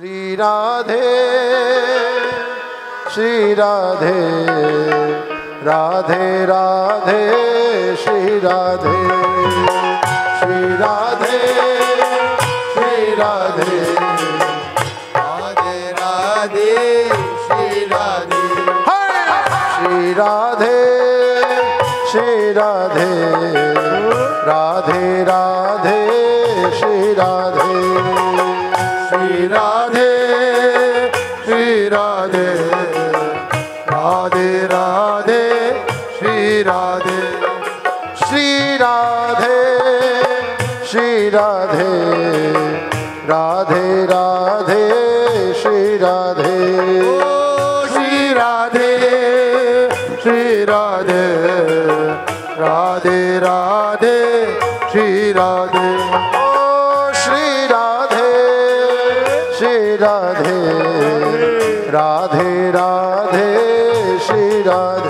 श्री राधे श्री राधे राधे राधे, श्री राधे श्री राधे श्री राधे राधे राधे, श्री राधे श्री राधे श्री राधे राधे राधे राधे श्री राधे राधे राधे श्री राधे। श्री राधे श्री राधे राधे राधे श्री राधे। ओ श्री राधे श्री राधे राधे राधे श्री राधे।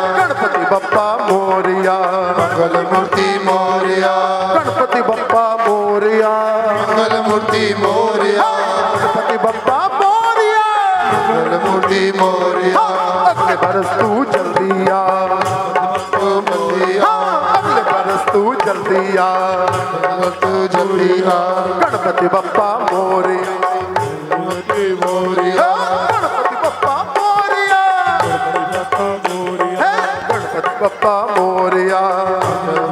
ਗਣਪਤੀ ਬੱਪਾ ਮੋਰਿਆ। ਮੰਗਲ ਮੂਰਤੀ ਮੋਰਿਆ। ਗਣਪਤੀ ਬੱਪਾ ਮੋਰਿਆ। ਮੰਗਲ ਮੂਰਤੀ ਮੋਰਿਆ। ਗਣਪਤੀ ਬੱਪਾ ਮੋਰਿਆ। ਮੰਗਲ ਮੂਰਤੀ ਮੋਰਿਆ ਅਗਲੇ ਬਰਸ ਤੂੰ ਜਲਦੀ ਆ। ਅਗਲੇ ਬਰਸ ਤੂੰ ਜਲਦੀ ਆ। ਤੂੰ ਜਲਦੀ ਆ। ਗਣਪਤੀ ਬੱਪਾ ਮੋਰਿਆ। बप्पा मोरिया।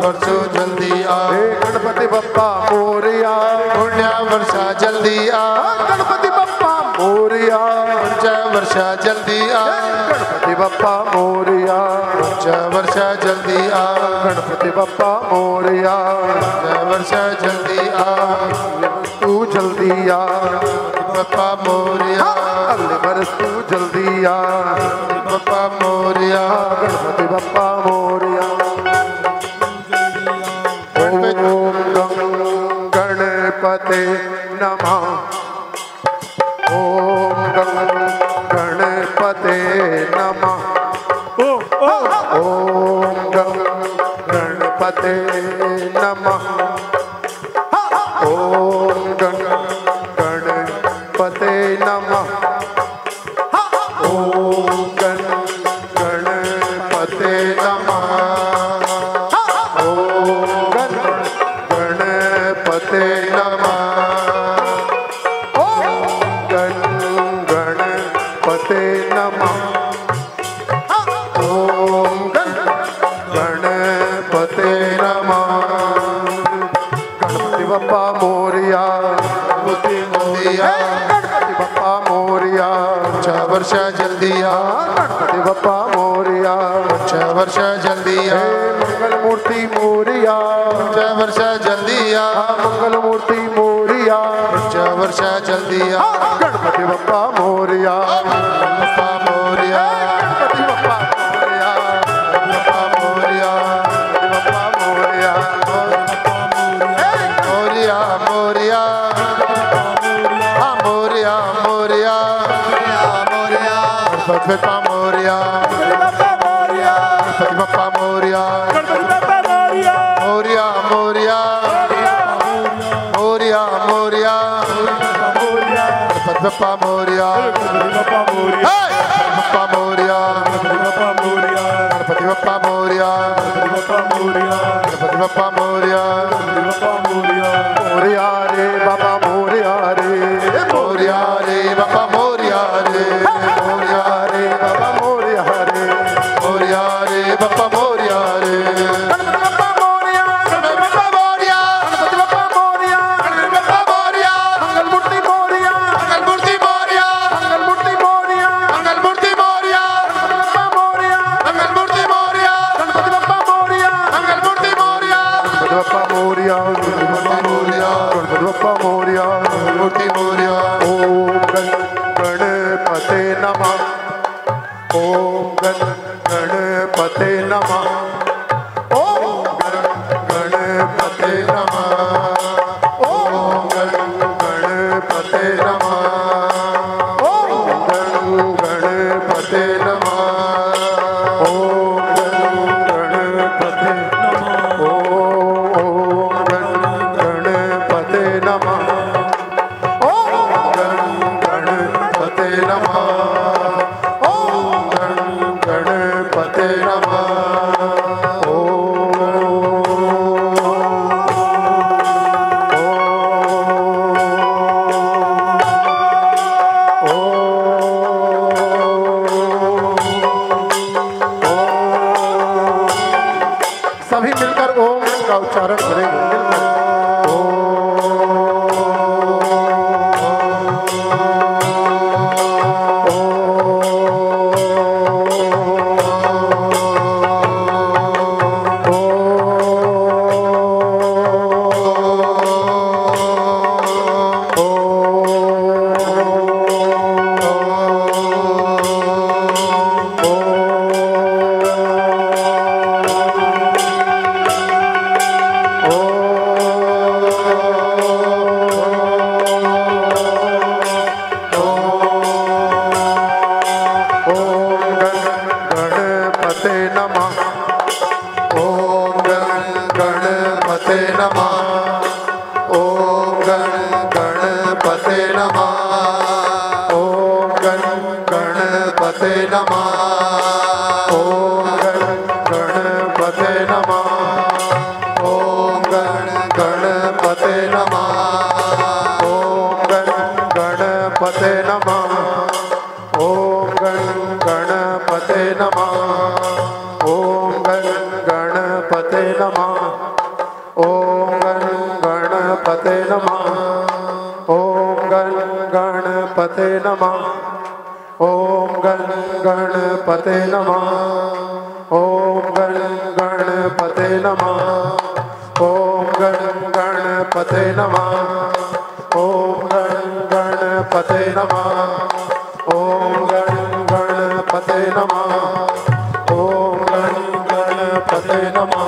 वर्षो जल्दी आ। हे गणपति बप्पा मोरिया। पुण्य वर्षा जल्दी आ। गणपति बप्पा मोरिया। पुण्य वर्षा जल्दी आ। गणपति बप्पा मोरिया। पुण्य वर्षा जल्दी आ। गणपति बप्पा मोरिया। पुण्य वर्षा जल्दी आ। तू जल्दी आ। पप्पा मोरिया। अगले बरस तू जल्दी आ। पप्पा मोरिया। गणपति बप्पा मोरिया। ओम गणपते नमः। ओम गणपते नमः। ओम गणपते जल्दिया देव बप्पा मोरिया। छ वर्ष जल्दिया। मंगल मूर्ति मोरिया। छ वर्ष जल्दिया। मंगल मूर्ति मोरिया। छ वर्ष जल्दिया। Ganpati Bappa Moriya. Bappa Moriya. Ganpati Bappa Moria. Ganpati Bappa Moria. Ganpati Bappa Moria. Moria Moria. Moria Moria. Ganpati Bappa Moria. Ganpati Bappa Moria. Ganpati Bappa Moria. Ganpati Bappa Moria. Ganpati Moria. Moria Re Baba Moria Re Moria Re Baba Moria ओम गण Namah नमः। ॐ गण गणपते नमः। ॐ गण गणपते नमः। ॐ गण गणपते नमः। ॐ गण गणपते नमः। ॐ गण गणपते नमः। ॐ गण गणपते नमः।